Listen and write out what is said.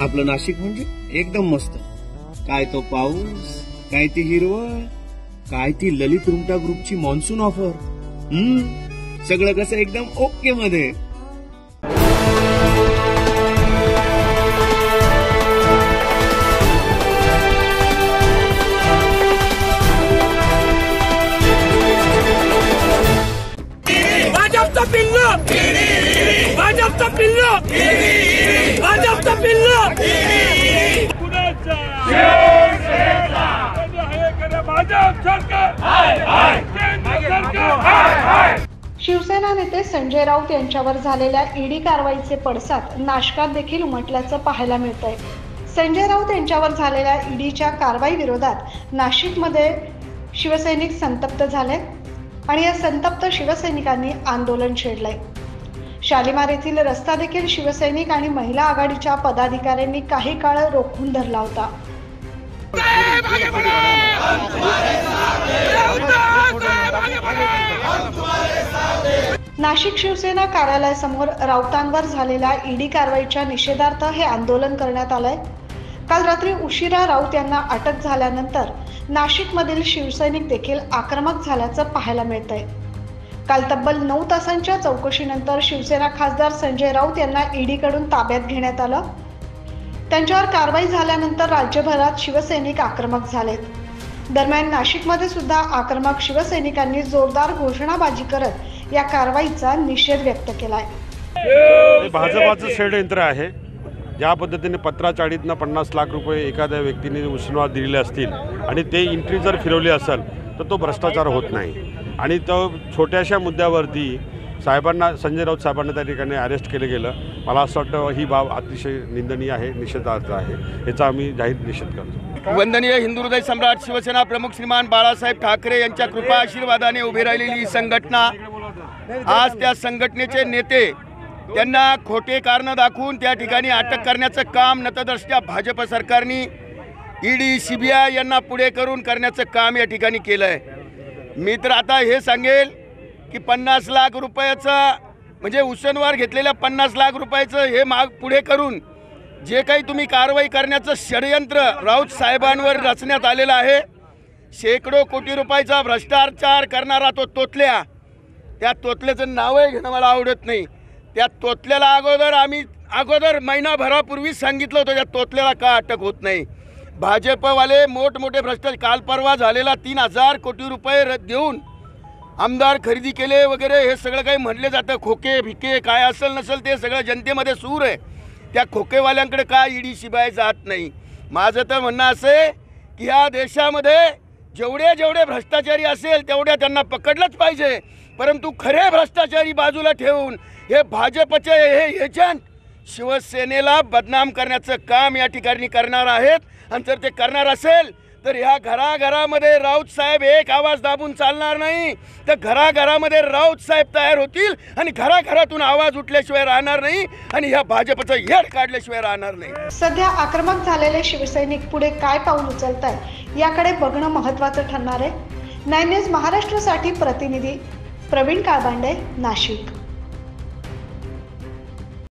आपलं नाशिक म्हणजे एकदम मस्त. काय तो पाऊस काय ती हिरवळ काय ती ललित रुमटा ग्रुपची मान्सून ऑफर हम्म सगळं कसं एकदम ओके मध्ये. भाजपचा पिल्ल! भाजपचा पिल्ल भाजपचा पिल्लू भाजप सरकार! शिवसेना नेते संजय राऊत यांच्यावर झालेल्या ईडी कारवाईचे पडसाद नाशकात देखील उमटल्याचं पाहायला मिळतंय. संजय राऊत यांच्यावर झालेल्या ईडीच्या कारवाई विरोधात नाशिकमध्ये शिवसैनिक संतप्त झाले आणि या संतप्त शिवसैनिकांनी आंदोलन छेडलंय. शालिमार येथील रस्ता देखील शिवसैनिक आणि महिला आघाडीच्या पदाधिकाऱ्यांनी काही काळ रोखून धरला होता. नाशिक शिवसेना कार्यालयासमोर राऊतांवर झालेल्या ईडी कारवाईच्या निषेधार्थ हे आंदोलन करण्यात आलंय. काल रात्री उशिरा राऊत यांना अटक झाल्यानंतर नाशिकमधील शिवसैनिक देखील आक्रमक झाल्याचं पाहायला मिळतंय. काल तब्बल नऊ तासांच्या चौकशीनंतर शिवसेना खासदार संजय राऊत यांना ईडीकडून ताब्यात घेण्यात आलं. त्यांच्यावर कारवाई झाल्यानंतर राज्यभरात शिवसैनिक आक्रमक झालेत दरम्यान नाशिकमध्ये सुद्धा आक्रमक शिवसैनिकांनी जोरदार घोषणाबाजी करत या कारवाईचा निषेध व्यक्त केलाय. भाजपाचं षडयंत्र आहे. ज्या पद्धतीने पत्राचाळीतनं पन्नास लाख रुपये एखाद्या व्यक्तीने उसनवा दिलेले असतील आणि ते इंट्री जर फिरवली असेल तर तो भ्रष्टाचार होत नाही. आणि तो छोट्याशा मुद्द्यावरती साहेबांना संजय राऊत साहेबांना त्या ठिकाणी अरेस्ट केलं गेलं. मला असं वाटतं ही बाब अतिशय निंदनीय आहे निषेधार्थ आहे. याचा आम्ही जाहीर निषेध करतो. वंदनीय हिंदू हृदय सम्राट शिवसेना प्रमुख श्रीमान बाळासाहेब ठाकरे यांच्या कृपा आशीर्वादाने उभी राहिलेली ही संघटना आज त्या संघटनेचे नेते त्यांना खोटे कारण दाखवून त्या ठिकाणी अटक करण्याचं काम नतदृष्ट्या भाजप सरकारने ईडी सीबीआय यांना पुढे करून करण्याचं काम या ठिकाणी केलं आहे मी तर आता हे सांगेल की पन्नास लाख रुपयाचं म्हणजे उसनवार घेतलेल्या पन्नास लाख रुपयाचं हे माग पुढे करून जे काही तुम्ही कारवाई करण्याचं षडयंत्र राऊत साहेबांवर रचण्यात आलेलं आहे शेकडो कोटी रुपयाचा भ्रष्टाचार करणारा तो तोतल्या त्या तोतल्याचं नावही घेणं मला आवडत नाही. त्या तोतल्याला अगोदर आम्ही अगोदर महिनाभरापूर्वीच सांगितलं होतं त्या तोतल्याला का अटक होत नाही. भाजपवाले मोठमोठे भ्रष्टाचार काल परवा झालेला तीन हजार कोटी रुपये र- देऊन आमदार खरेदी केले वगैरे हे सगळं काही म्हणले जातं. खोके भिके काय असेल नसेल ते सगळं जनतेमध्ये सूर आहे. त्या खोकेवाल्यांकडे काय ईडी शिबाय जात नाही? माझं तर म्हणणं असं आहे की ह्या देशामध्ये जेवढे जेवढे भ्रष्टाचारी असेल तेवढ्या त्यांना पकडलंच पाहिजे. परंतु खरे भ्रष्टाचारी बाजूला ठेवून हे भाजपचे हे एजंट शिवसेनेला बदनाम करण्याचं काम या ठिकाणी करणार आहेत. आणि जर ते करणार असेल तर ह्या घराघरामध्ये राऊत साहेब एक आवाज दाबून चालणार नाही. तर घराघरामध्ये राऊत साहेब तयार होतील आणि घराघरातून आवाज उठल्याशिवाय राहणार नाही आणि ह्या भाजपचं येड काढल्याशिवाय राहणार नाही. सध्या आक्रमक झालेले शिवसैनिक पुढे काय पाऊल उचलत आहे याकडे बघणं महत्वाचं ठरणार आहे. नाईन न्यूज महाराष्ट्रासाठी प्रतिनिधी प्रवीण काळबांडे नाशिक.